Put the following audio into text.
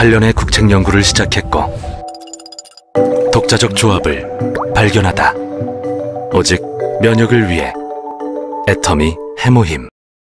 8년의 국책 연구를 시작했고 독자적 조합을 발견하다. 오직 면역을 위해 애터미 해모힘